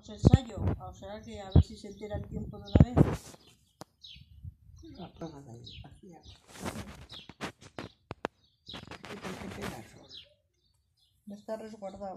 Os ensayo, o será que a ver si se entera el tiempo de una vez. La No está resguardado.